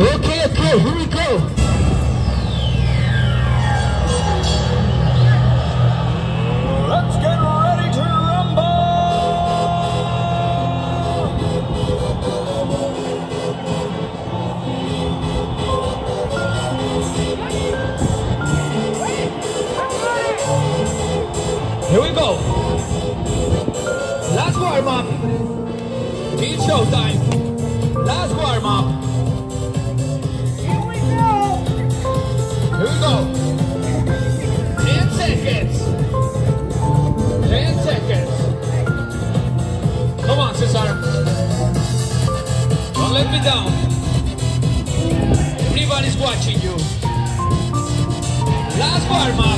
Okay, okay, here we go. it down. Everybody's watching you. Last bar, man.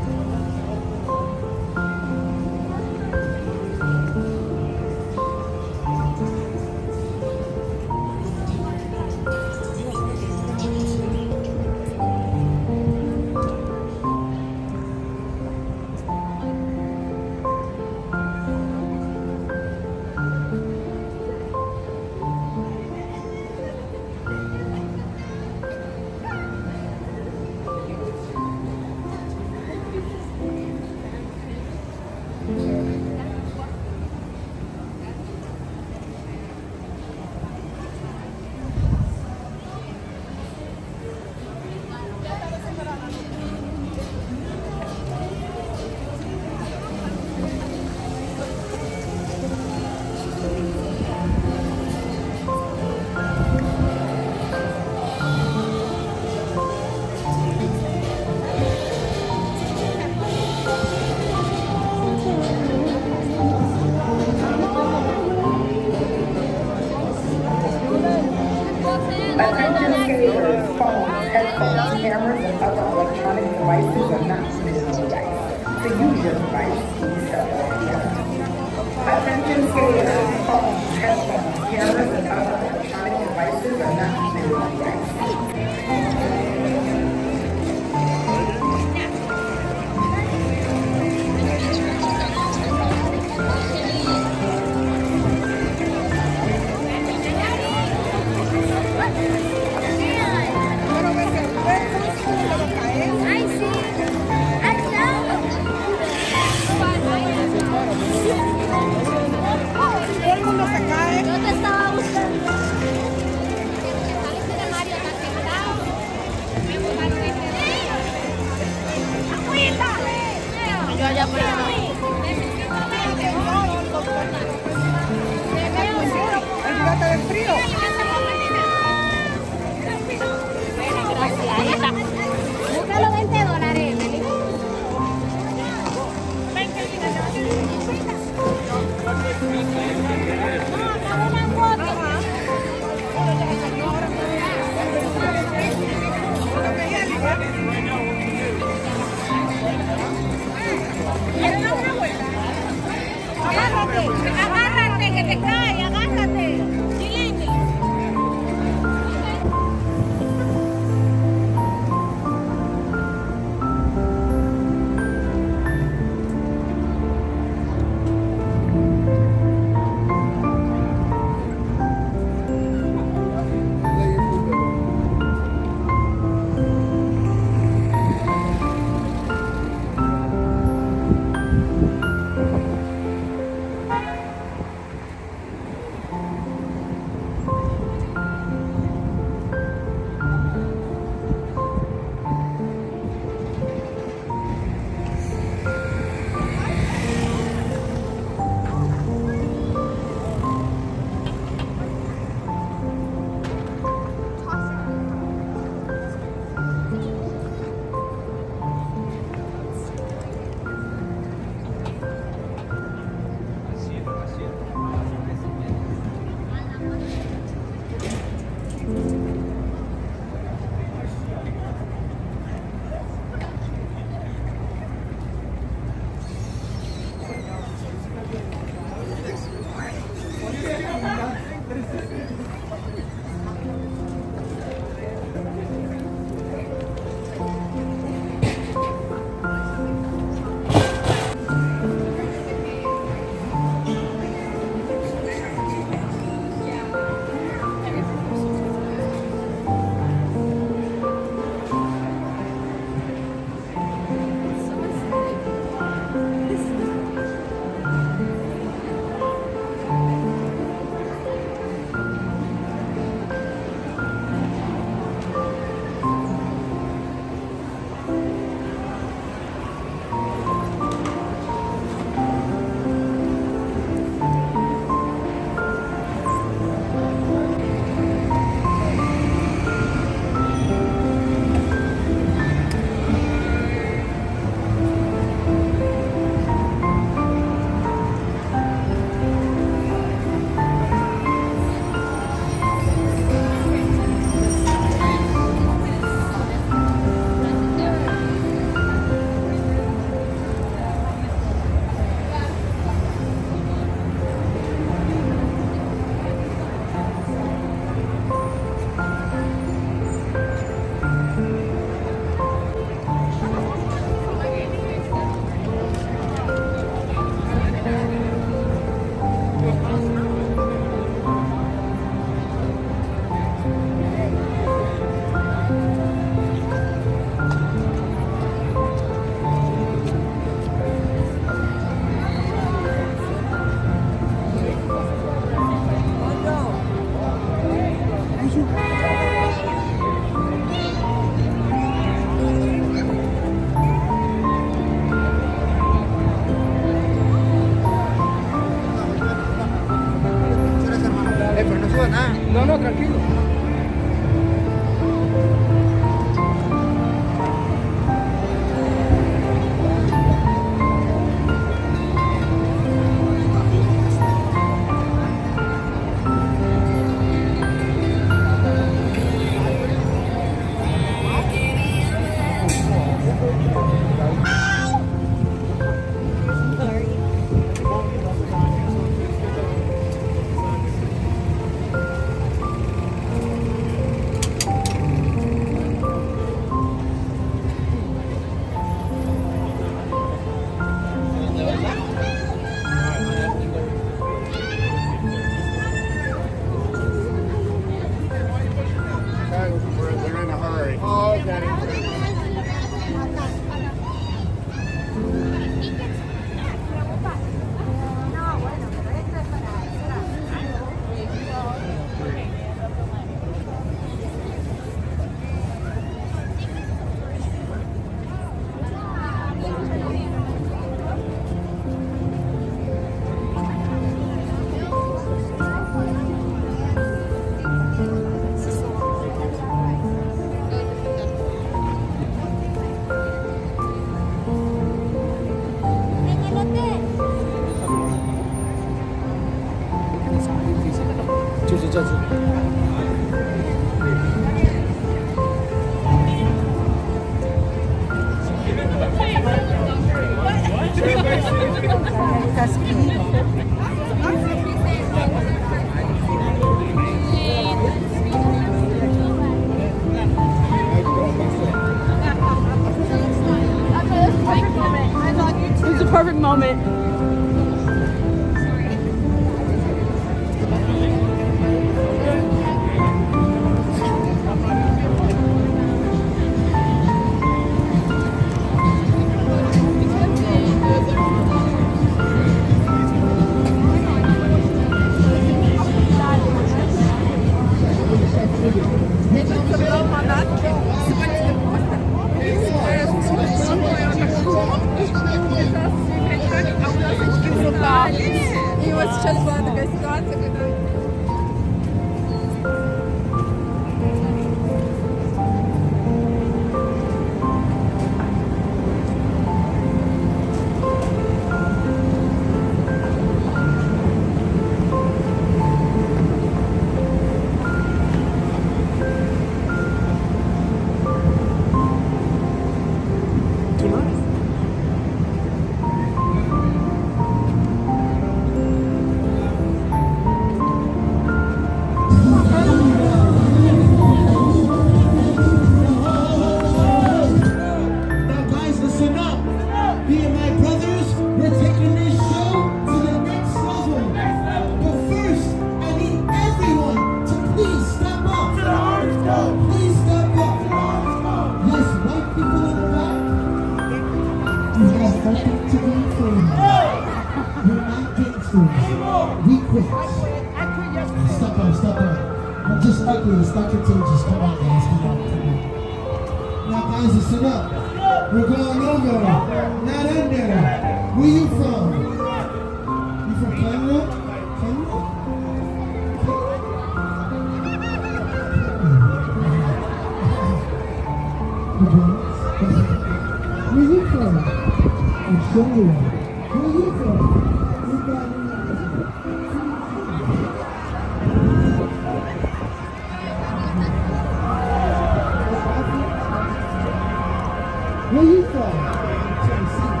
Where you from? Where you from?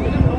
Going to